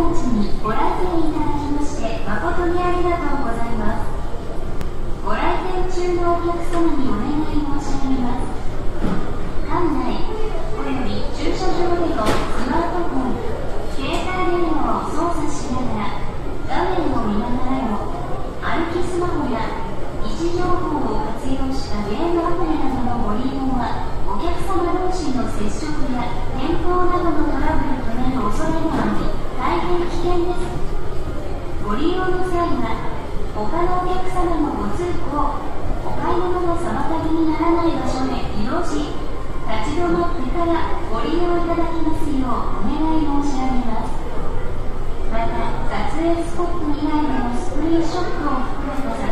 本日にご来店いただきまして誠にありがとうございますご来店中のお客様にお願い申し上げます館内および駐車場でのスマートフォン携帯電話を操作しながら画面を見ながらの歩きスマホや位置情報を活用したゲームアプリなどのご利用はお客様同士の接触や転倒などのトラ大変危険ですご利用の際は他のお客様のご通行お買い物の妨げにならない場所へ移動し立ち止まってからご利用いただきますようお願い申し上げます。また撮影スポット以外でのスクリーンショットを含めた